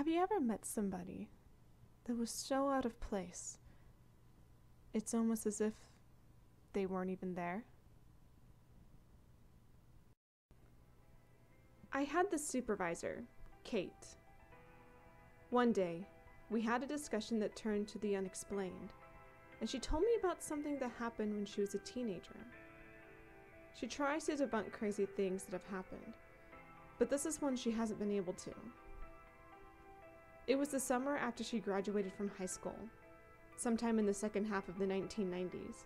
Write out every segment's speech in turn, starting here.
Have you ever met somebody that was so out of place? It's almost as if they weren't even there. I had this supervisor, Kate. One day, we had a discussion that turned to the unexplained, and she told me about something that happened when she was a teenager. She tries to debunk crazy things that have happened, but this is one she hasn't been able to. It was the summer after she graduated from high school, sometime in the second half of the 1990s.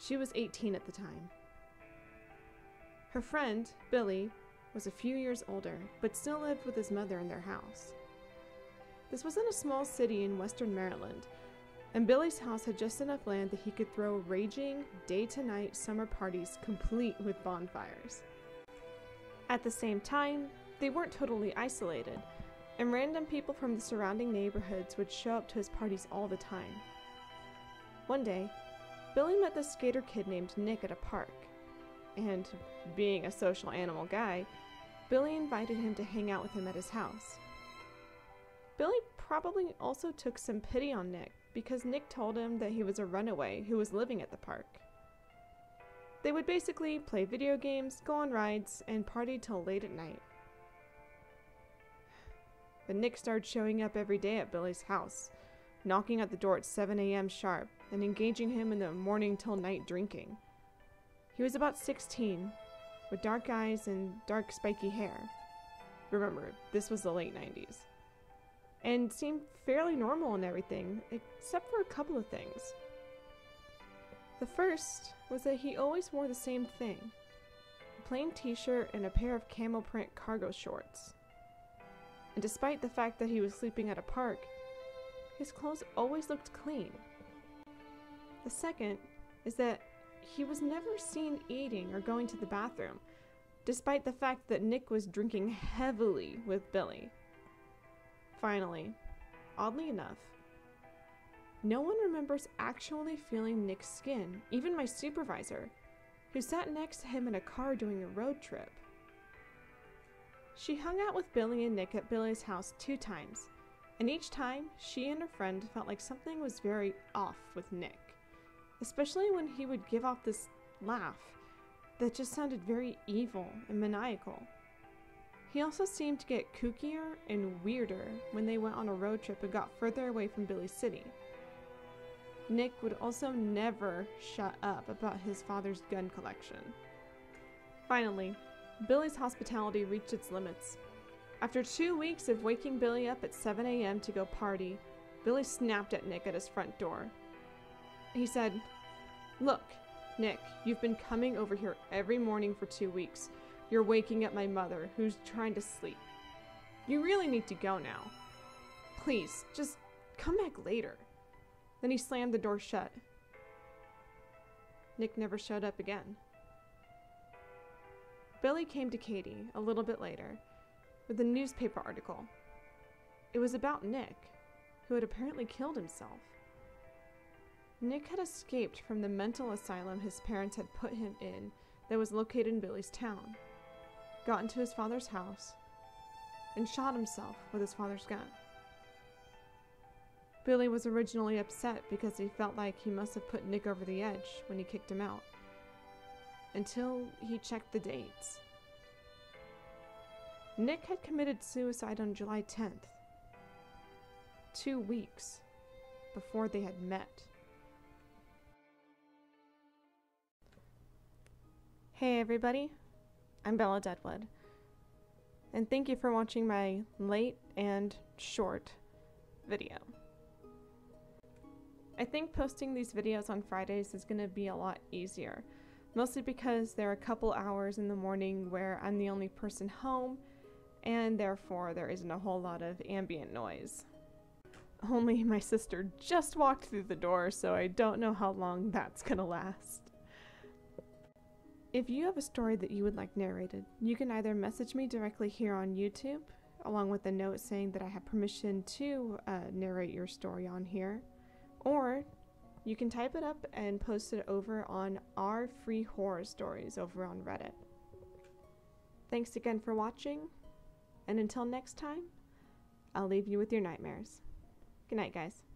She was 18 at the time. Her friend, Billy, was a few years older, but still lived with his mother in their house. This was in a small city in western Maryland, and Billy's house had just enough land that he could throw raging, day to night summer parties complete with bonfires. At the same time, they weren't totally isolated, and random people from the surrounding neighborhoods would show up to his parties all the time. One day, Billy met this skater kid named Nick at a park, and being a social animal guy, Billy invited him to hang out with him at his house. Billy probably also took some pity on Nick because Nick told him that he was a runaway who was living at the park. They would basically play video games, go on rides, and party till late at night. But Nick started showing up every day at Billy's house, knocking at the door at 7 a.m. sharp and engaging him in the morning till night drinking. He was about 16, with dark eyes and dark spiky hair. Remember, this was the late 90s. And seemed fairly normal and everything, except for a couple of things. The first was that he always wore the same thing a plain t shirt and a pair of camel print cargo shorts. And despite the fact that he was sleeping at a park, his clothes always looked clean. The second is that he was never seen eating or going to the bathroom, despite the fact that Nick was drinking heavily with Billy. Finally, oddly enough, no one remembers actually feeling Nick's skin, even my supervisor, who sat next to him in a car during a road trip. She hung out with Billy and Nick at Billy's house two times, and each time she and her friend felt like something was very off with Nick, especially when he would give off this laugh that just sounded very evil and maniacal. He also seemed to get kookier and weirder when they went on a road trip and got further away from Billy City. Nick would also never shut up about his father's gun collection. Finally, Billy's hospitality reached its limits. After two weeks of waking Billy up at 7 a.m. to go party, Billy snapped at Nick at his front door. He said, Look, Nick, you've been coming over here every morning for two weeks. You're waking up my mother, who's trying to sleep. You really need to go now. Please, just come back later. Then he slammed the door shut. Nick never showed up again. Billy came to Katie a little bit later with a newspaper article. It was about Nick, who had apparently killed himself. Nick had escaped from the mental asylum his parents had put him in that was located in Billy's town, got into his father's house, and shot himself with his father's gun. Billy was originally upset because he felt like he must have put Nick over the edge when he kicked him out. Until he checked the dates. Nick had committed suicide on July 10th, two weeks before they had met. Hey everybody, I'm Bella Deadwood, and thank you for watching my late and short video. I think posting these videos on Fridays is going to be a lot easier, mostly because there are a couple hours in the morning where I'm the only person home, and therefore there isn't a whole lot of ambient noise. Only my sister just walked through the door, so I don't know how long that's to last. If you have a story that you would like narrated, you can either message me directly here on YouTube, along with a note saying that I have permission to uh, narrate your story on here, or you can type it up and post it over on our free horror stories over on Reddit. Thanks again for watching, and until next time, I'll leave you with your nightmares. Good night, guys.